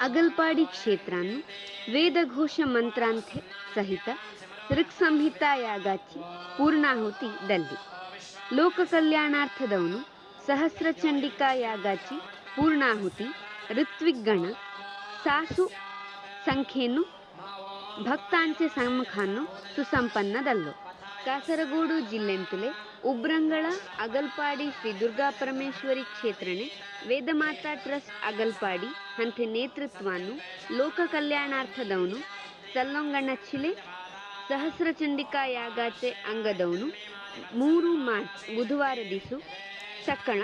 ಅಗಲ್ಪಾಡಿ ಕ್ಷೇತ್ರನು ವೇದಘೋಷ ಮಂತ್ರಾಂತೆ ಸಹಿತ ಋಕ್ ಸಂಹಿತಾ ಯಾಗಾಚಿ ಪೂರ್ಣಾಹುತಿ ದಲ್ಲಿ. ಲೋಕ ಕಲ್ಯಾಣಾರ್ಥದವನು ಸಹಸ್ರ ಚಂಡಿಕಾ ಯಾಗಾಚಿ ಪೂರ್ಣಾಹುತಿ, ಋತ್ವಿಗ್ಗಣ, ಸಾಸು ಸಂಖ್ಯೆಯನ್ನು ಭಕ್ತಾಂಚೆ ಸಮ್ಮುಖಾನ್ನು ಸುಸಂಪನ್ನದಲ್ಲೋ. ಕಾಸರಗೋಡು ಜಿಲ್ಲೆಂತುಲೆ ಉಬ್ರಂಗಳ ಅಗಲ್ಪಾಡಿ ಶ್ರೀ ದುರ್ಗಾ ಪರಮೇಶ್ವರಿ ಕ್ಷೇತ್ರನೆ ವೇದಮಾತಾ ಟ್ರಸ್ಟ್ ಅಗಲ್ಪಾಡಿ ಹಂತೆ ನೇತೃತ್ವವನ್ನು ಲೋಕ ಕಲ್ಯಾಣಾರ್ಥದವನು ಸಲ್ಲೊಂಗಣ್ಣಚ್ಚಿಲೆ ಸಹಸ್ರ ಚಂಡಿಕಾ ಯಾಗಾಚೆ ಅಂಗದವನು, ಮೂರು ಮಾರ್ಚ್ ಬುಧವಾರ ದಿಸು ಚಕ್ಕಣ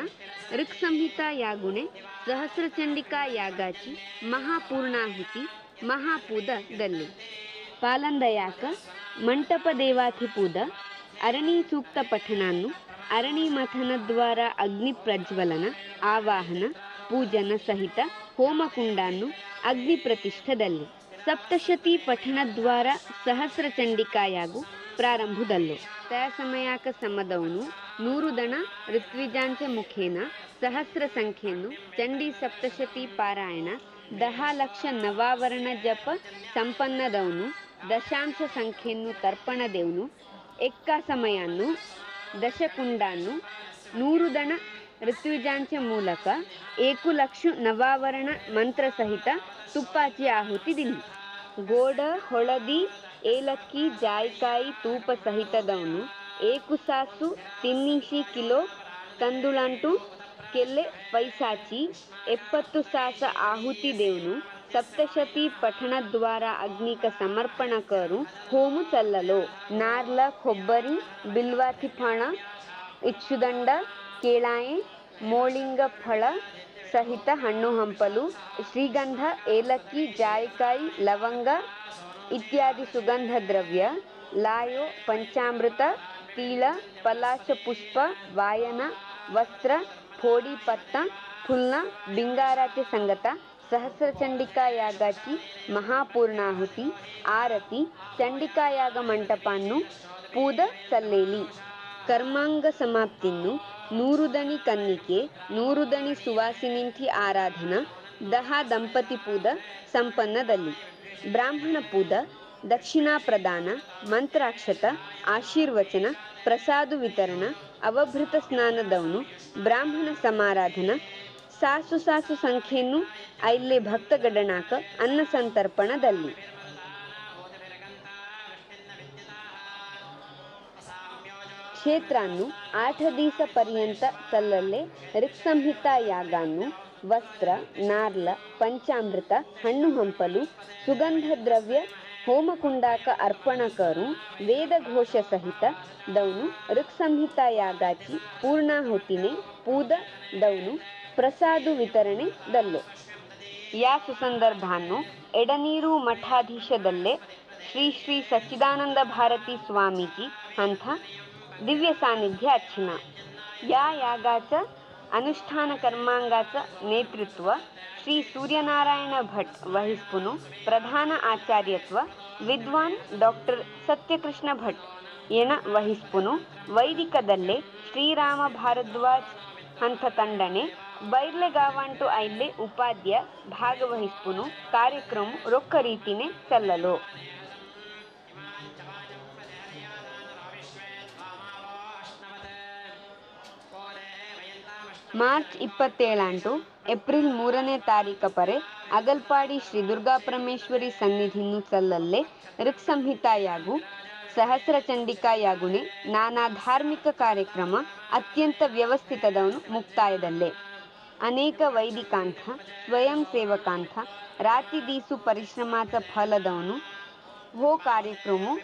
ಋಕ್ ಸಂಹಿತಾ ಯಾಗುಣೆ, ಸಹಸ್ರ ಚಂಡಿಕಾ ಯಾಗಾಚಿ ಮಹಾಪೂರ್ಣಾಹುತಿ ಮಹಾಪೂದದಲ್ಲಿ ಪಾಲಂದಯಾಕ ಮಂಟಪ ದೇವಾಧಿಪೂದ ಅರಣಿ ಸೂಕ್ತ ಪಠನಾನು ಅರಣಿ ಮಥನದ್ವಾರ ಅಗ್ನಿ ಪ್ರಜ್ವಲನ ಆವಾಹನ ಪೂಜನ ಸಹಿತ ಹೋಮಕುಂಡಾನು ಅಗ್ನಿ ಪ್ರತಿಷ್ಠದಲ್ಲಿ ಸಪ್ತಶತಿ ಪಠಣದ್ವಾರ ಸಹಸ್ರ ಚಂಡಿಕಾಯಾಗು ಪ್ರಾರಂಭದಲ್ಲೋ. ಸಮಯಾಕ ಸಮದವನು ನೂರು ದಣ ಋತ್ವಿಜಾಂಚ ಮುಖೇನ ಸಹಸ್ರ ಸಂಖ್ಯೆಯನ್ನು ಚಂಡಿ ಸಪ್ತಶತಿ ಪಾರಾಯಣ ದಹ ಲಕ್ಷ ನವಾವರಣ ಜಪ ಸಂಪನ್ನದವನು ದಶಾಂಶ ಸಂಖ್ಯೆಯನ್ನು ತರ್ಪಣದೇವನು ಎಕ್ಕ ಸಮಯನ್ನು ದಶಕುಂಡನ್ನು ನೂರು ದಣ ಋತ್ವಿಜಾಂಚ ಮೂಲಕ, ಏಕುಲಕ್ಷು ನವಾವರಣ ಮಂತ್ರ ಸಹಿತ ತುಪ್ಪಾಚಿ ಆಹುತಿ ದಿಲ್ಲಿ ಗೋಡ, ಹೊಳದಿ, ಏಲಕ್ಕಿ, ಜಾಯಿಕಾಯಿ, ತೂಪ ಸಹಿತದವನು ಏಕು ಸಾಸು ತಿನ್ನಿಶಿ ಕಿಲೋ, ತಂದುಳಂಟು, ಕೆಲ್ಲೆ ಪೈಸಾಚಿ ಎಪ್ಪತ್ತು ಸಾಸ ಆಹುತಿ ದೇವನು ಸಪ್ತಶತಿ ಪಠಣದ್ವಾರ ಅಗ್ನಿಕ ಸಮರ್ಪಣ ಕರು ಹೋಮು ಚಲ್ಲಲು ನಾರ್ಲ ಕೊಬ್ಬರಿ ಬಿಲ್ವಾತಿ ಫಣ ಇಚ್ಚುದಂಡ ಕೇಳಾಯೆ ಮೋಳಿಂಗ ಫಳ ಸಹಿತ ಹಣ್ಣು ಹಂಪಲು ಶ್ರೀಗಂಧ ಏಲಕ್ಕಿ ಜಾಯಿಕಾಯಿ ಲವಂಗ ಇತ್ಯಾದಿ ಸುಗಂಧ ದ್ರವ್ಯ ಲಾಯೋ ಪಂಚಾಮೃತ ತೀಳ ಪಲಾಶ ಪುಷ್ಪ ವಾಯನ ವಸ್ತ್ರ ಫೋಡಿ ಪತ್ತ ಫುಲ್ನ ಬಿಂಗಾರಾತಿ ಸಂಗತ ಸಹಸ್ರ ಚಂಡಿಕಾ ಯಾಗಾಚಿ ಮಹಾಪೂರ್ಣಾಹುತಿ, ಆರತಿ, ಚಂಡಿಕಾಯಾಗ ಮಂಟಪನ್ನು ಪೂದ ಸಲ್ಲೇಲಿ, ಕರ್ಮಾಂಗ ಸಮಾಪ್ತಿನ್ನು ನೂರು ದಣಿ ಕನ್ನಿಕೆ, ನೂರು ದಣಿ ಸುವಾಸಿನಿಂಥಿ ಆರಾಧನ, ದಹ ದಂಪತಿ ಪೂದ ಸಂಪನ್ನದಲ್ಲಿ, ಬ್ರಾಹ್ಮಣ ಪೂದ, ದಕ್ಷಿಣಾ ಪ್ರದಾನ ಮಂತ್ರಾಕ್ಷತ, ಆಶೀರ್ವಚನ, ಪ್ರಸಾದು ವಿತರಣ, ಅವಭೃತ ಸ್ನಾನದವನು, ಬ್ರಾಹ್ಮಣ ಸಮಾರಾಧನ, ಸಾಸು ಸಾಸು ಸಂಖ್ಯೆಯನ್ನು ಐಲ್ಲೆ ಭಕ್ತಗಡನಾಕ ಅನ್ನ ಸಂತರ್ಪಣದಲ್ಲಿ ಕ್ಷೇತ್ರಾನ್ನು ಆಠ ದಿವಸ ಪರ್ಯಂತ ಸಲ್ಲಲ್ಲೇ ಋಕ್ಸಂಹಿತಾ ಯಾಗಾನ್ನು ವಸ್ತ್ರ, ನಾರ್ಲ, ಪಂಚಾಮೃತ, ಹಣ್ಣು ಹಂಪಲು, ಸುಗಂಧ ದ್ರವ್ಯ, ಹೋಮಕುಂಡಾಕ ಅರ್ಪಣಕರು ವೇದಘೋಷ ಸಹಿತ ದೌನು, ಋಕ್ಸಂಹಿತಾ ಯಾಗಾಚಿ, ಪೂರ್ಣಾಹುತಿನೇ, ಪೂದ, ದೌನು, ಪ್ರಸಾದು ವಿತರಣೆ ದಲ್ಲು. ಯಾ ಸುಸಂದರ್ಭಾನ್ನು ಎಡನೀರು ಮಠಾಧೀಶದಲ್ಲೇ ಶ್ರೀ ಶ್ರೀ ಸಚ್ಚಿದಾನಂದ ಭಾರತಿ ಸ್ವಾಮೀಜಿ ಅಂಥ ದಿವ್ಯ ಸಾನ್ನಿಧ್ಯ ಅರ್ಚನ. ಯಾ ಯಾಗಾಚ, ಅನುಷ್ಠಾನ ಕರ್ಮಾಂಗಾಚ ನೇತೃತ್ವ ಶ್ರೀ ಸೂರ್ಯನಾರಾಯಣ ಭಟ್ ವಹಿಸ್ಪುನು ಪ್ರಧಾನ ಆಚಾರ್ಯತ್ವ ವಿದ್ವಾನ್ ಡಾಕ್ಟರ್ ಸತ್ಯಕೃಷ್ಣ ಭಟ್ ಏನ ವಹಿಸ್ಪುನು ವೈದಿಕದಲ್ಲೇ ಶ್ರೀರಾಮ ಭಾರದ್ವಾಜ್ ಅಂಥ ತಂಡನೆ ಬೈರ್ಲೆ ಗಾವಂಟು ಐಲ್ಲೆ ಉಪಾಧ್ಯ ಭಾಗವಹಿಸ್ಪುನು ಕಾರ್ಯಕ್ರಮ ರೊಕ್ಕ ರೀತಿನೇ ಸಲ್ಲಲು. ಮಾರ್ಚ್ ಇಪ್ಪತ್ತೇಳಂಟು ಏಪ್ರಿಲ್ ಮೂರನೇ ತಾರೀಕ ಪರೆ ಅಗಲ್ಪಾಡಿ ಶ್ರೀ ದುರ್ಗಾ ಪರಮೇಶ್ವರಿ ಸನ್ನಿಧಿನ್ನು ಸಲ್ಲಲ್ಲೆ ಋಕ್ ಸಂಹಿತಾಯಾಗು ಸಹಸ್ರ ಚಂಡಿಕಾಯಾಗುಣೆ ನಾನಾ ಧಾರ್ಮಿಕ ಕಾರ್ಯಕ್ರಮ ಅತ್ಯಂತ ವ್ಯವಸ್ಥಿತದವನು ಮುಕ್ತಾಯದಲ್ಲೇ. ಅನೇಕ ವೈದಿಕಾಂಥ, ಸ್ವಯಂ ಸೇವಕಾಂಥ ರಾತಿ ದೀಸು ಪರಿಶ್ರಮಾತ ಫಲದವನು, ಹೋ ಕಾರ್ಯಕ್ರಮ,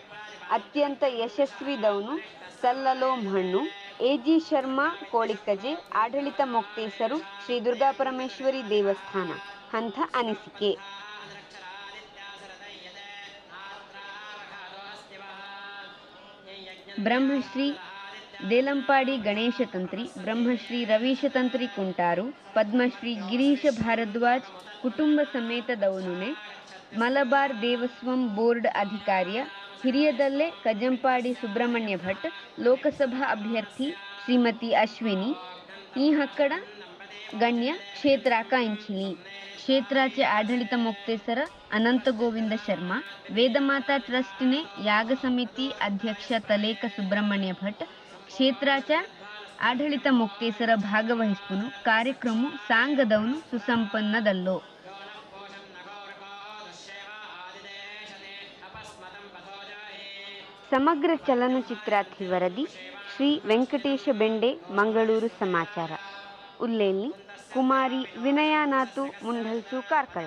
ಅತ್ಯಂತ ಯಶಸ್ವಿದವನು, ಸಲ್ಲಲೋ ಮಣ್ಣು, ಎ ಜಿ ಶರ್ಮಾ ಕೋಳಿಕ್ಕಜೆ ಆಡಳಿತ ಮೊಕ್ತೇಸರು, ಶ್ರೀ ದುರ್ಗಾ ಪರಮೇಶ್ವರಿ ದೇವಸ್ಥಾನ, ಹಂಥ ಅನಿಸಿಕೆ. ಬ್ರಹ್ಮಶ್ರೀ ದೇಲಂಪಾಡಿ ಗಣೇಶ ತಂತ್ರಿ, ಬ್ರಹ್ಮಶ್ರೀ ರವೀಶ ತಂತ್ರಿ ಕುಂಟಾರು, ಪದ್ಮಶ್ರೀ ಗಿರೀಶ ಭಾರದ್ವಾಜ್, ಕುಟುಂಬ ಸಮೇತ ದೌನುನೆ ಮಲಬಾರ್ ದೇವಸ್ವಂ ಬೋರ್ಡ್ ಅಧಿಕಾರಿಯ, ಹಿರಿಯದಲ್ಲೇ ಕಜಂಪಾಡಿ ಸುಬ್ರಹ್ಮಣ್ಯ ಭಟ್, ಲೋಕಸಭಾ ಅಭ್ಯರ್ಥಿ ಶ್ರೀಮತಿ ಅಶ್ವಿನಿ, ಈ ಹಕ್ಕಡ ಗಣ್ಯ ಕ್ಷೇತ್ರ ಕಾಂಚಿನಿ ಕ್ಷೇತ್ರಾಚೆ ಆಡಳಿತ ಮುಕ್ತೇಸರ ಅನಂತ ಗೋವಿಂದ ಶರ್ಮಾ, ವೇದಮಾತಾ ಟ್ರಸ್ಟ್ನೆ ಯಾಗ ಸಮಿತಿ ಅಧ್ಯಕ್ಷ ತಲೇಕ ಸುಬ್ರಹ್ಮಣ್ಯ ಭಟ್ ಕ್ಷೇತ್ರಾच्या ಆಡಳಿತ ಮುಕ್ತೇಸರ ಭಾಗವಹಿಸುವನು, ಕಾರ್ಯಕ್ರಮ ಸಾಂಗದವನು ಸುಸಂಪನ್ನದಲ್ಲೋ. ಸಮಗ್ರ ಚಲನಚಿತ್ರಾರ್ಥಿ ವರದಿ ಶ್ರೀ ವೆಂಕಟೇಶ ಬೆಂಡೆ, ಮಂಗಳೂರು ಸಮಾಚಾರ. ಉಲ್ಲೇಲಿ ಕುಮಾರಿ ವಿನಯಾನಾಥು, ಮುಂಡಲ್ಸು, ಕಾರ್ಕಳ.